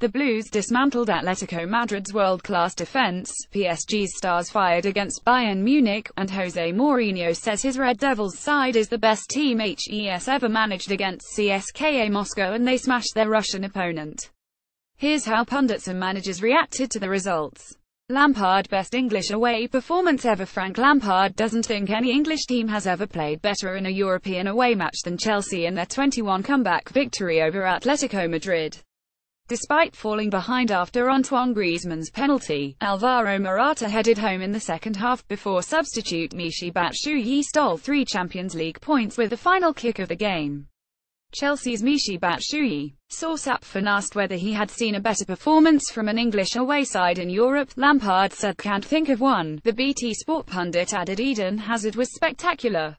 The Blues dismantled Atletico Madrid's world-class defense, PSG's stars fired against Bayern Munich, and Jose Mourinho says his Red Devils side is the best team HES ever managed against CSKA Moscow and they smashed their Russian opponent. Here's how pundits and managers reacted to the results. Lampard best English away performance ever Frank Lampard doesn't think any English team has ever played better in a European away match than Chelsea in their 21 comeback victory over Atletico Madrid. Despite falling behind after Antoine Griezmann's penalty, Alvaro Morata headed home in the second half before substitute Michy Batshuayi stole three Champions League points with the final kick of the game. Chelsea's Michy Batshuayi. Source Apfan asked whether he had seen a better performance from an English away side in Europe. Lampard said can't think of one. The BT Sport pundit added Eden Hazard was spectacular.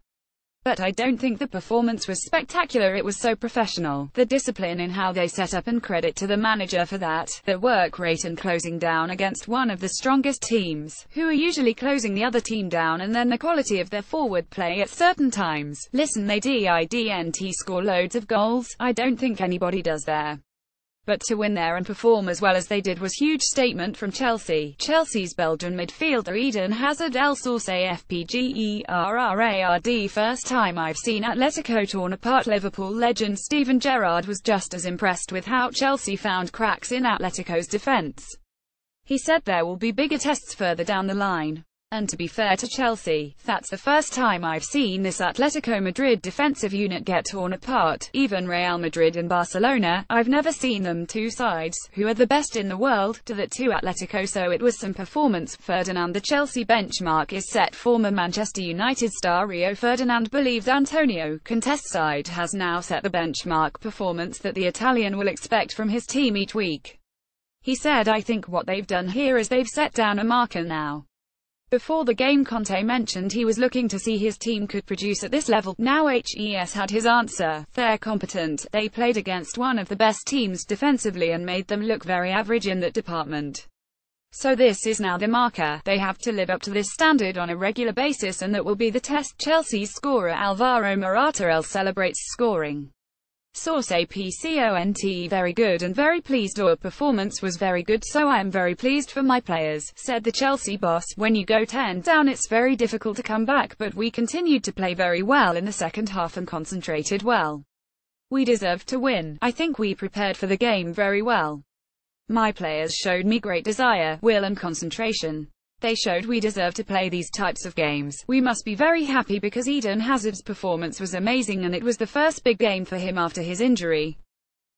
But I don't think the performance was spectacular it was so professional. The discipline in how they set up and credit to the manager for that. The work rate and closing down against one of the strongest teams, who are usually closing the other team down and then the quality of their forward play at certain times. Listen they didn't score loads of goals, I don't think anybody does there. But to win there and perform as well as they did was huge statement from Chelsea. Chelsea's Belgian midfielder Eden Hazard El Source FPGERRARD First time I've seen Atletico torn apart Liverpool legend Steven Gerrard was just as impressed with how Chelsea found cracks in Atletico's defence. He said there will be bigger tests further down the line. And to be fair to Chelsea, that's the first time I've seen this Atletico Madrid defensive unit get torn apart. Even Real Madrid and Barcelona, I've never seen them two sides, who are the best in the world, do that to Atletico so it was some performance. Ferdinand The Chelsea benchmark is set former Manchester United star Rio Ferdinand believes Antonio Conte's side has now set the benchmark performance that the Italian will expect from his team each week. He said I think what they've done here is they've set down a marker now. Before the game Conte mentioned he was looking to see his team could produce at this level. Now HES had his answer. They're competent. They played against one of the best teams defensively and made them look very average in that department. So this is now the marker. They have to live up to this standard on a regular basis and that will be the test. Chelsea's scorer Alvaro Morata El celebrates scoring. Source APCONT very good and very pleased our performance was very good so I am very pleased for my players, said the Chelsea boss. When you go 10 down it's very difficult to come back but we continued to play very well in the second half and concentrated well. We deserved to win. I think we prepared for the game very well. My players showed me great desire, will and concentration. They showed we deserve to play these types of games. We must be very happy because Eden Hazard's performance was amazing and it was the first big game for him after his injury.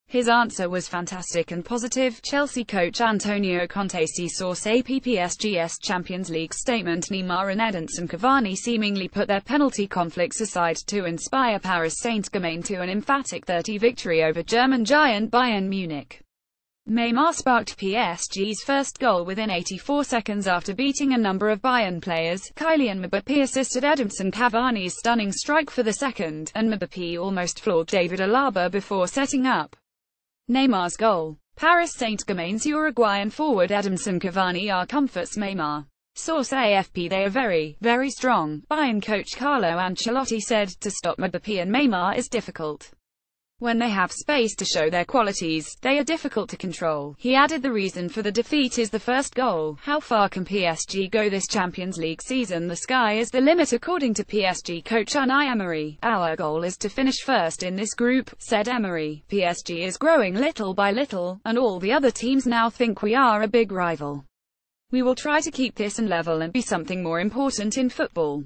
His answer was fantastic and positive. Chelsea coach Antonio Conte source APPSGS Champions League statement Neymar and Edinson Cavani seemingly put their penalty conflicts aside to inspire Paris Saint-Germain to an emphatic 30 victory over German giant Bayern Munich. Neymar sparked PSG's first goal within 84 seconds after beating a number of Bayern players. Kylian Mbappé assisted Edinson Cavani's stunning strike for the second, and Mbappé almost floored David Alaba before setting up Neymar's goal. Paris Saint-Germain's Uruguayan forward Edinson Cavani are comforts Neymar. Source AFP They are very, very strong. Bayern coach Carlo Ancelotti said, to stop Mbappé and Neymar is difficult. When they have space to show their qualities, they are difficult to control. He added the reason for the defeat is the first goal. How far can PSG go this Champions League season? The sky is the limit according to PSG coach Unai Emery. Our goal is to finish first in this group, said Emery. PSG is growing little by little, and all the other teams now think we are a big rival. We will try to keep this and level and be something more important in football.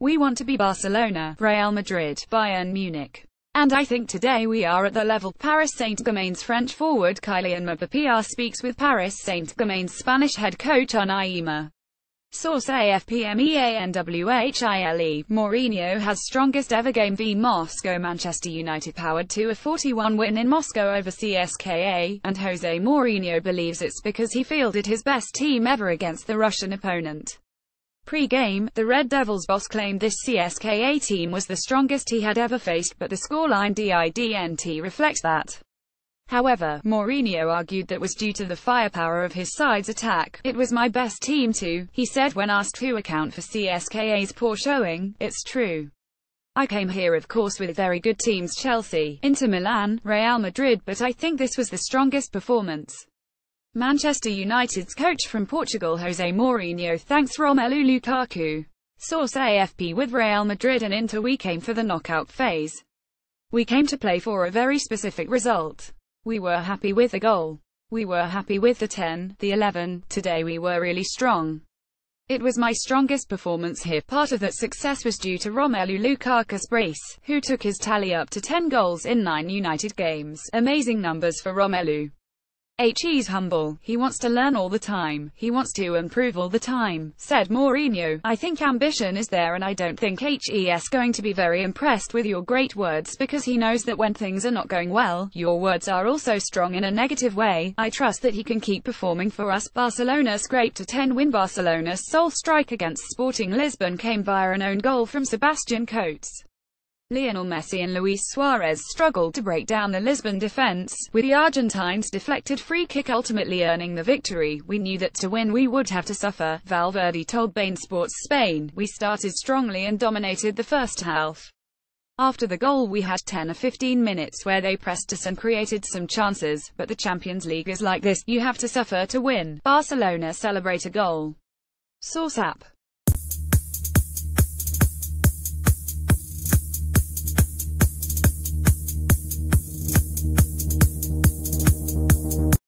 We want to be Barcelona, Real Madrid, Bayern Munich. And I think today we are at the level. Paris Saint-Germain's French forward Kylian Mbappé speaks with Paris Saint-Germain's Spanish head coach Unai Emery. Source AFPMEANWHILE. Mourinho has strongest ever game v Moscow Manchester United powered to a 41 win in Moscow over CSKA, and Jose Mourinho believes it's because he fielded his best team ever against the Russian opponent. Pre-game, the Red Devils boss claimed this CSKA team was the strongest he had ever faced but the scoreline DIDNT reflects that. However, Mourinho argued that was due to the firepower of his side's attack. It was my best team too, he said when asked to account for CSKA's poor showing. It's true. I came here of course with very good teams Chelsea, Inter Milan, Real Madrid but I think this was the strongest performance. Manchester United's coach from Portugal Jose Mourinho thanks Romelu Lukaku. Source AFP with Real Madrid and Inter we came for the knockout phase. We came to play for a very specific result. We were happy with the goal. We were happy with the 10, the 11, today we were really strong. It was my strongest performance here. Part of that success was due to Romelu Lukaku's brace, who took his tally up to 10 goals in 9 United games. Amazing numbers for Romelu. He's humble, he wants to learn all the time, he wants to improve all the time, said Mourinho. I think ambition is there and I don't think HES going to be very impressed with your great words because he knows that when things are not going well, your words are also strong in a negative way. I trust that he can keep performing for us. Barcelona scraped a 10-win Barcelona's sole strike against Sporting Lisbon came via an own goal from Sebastian Coates. Lionel Messi and Luis Suarez struggled to break down the Lisbon defense, with the Argentines' deflected free kick ultimately earning the victory. We knew that to win we would have to suffer, Valverde told beIN Sports Spain. We started strongly and dominated the first half. After the goal we had 10 or 15 minutes where they pressed us and created some chances, but the Champions League is like this, you have to suffer to win. Barcelona celebrate a goal. Source app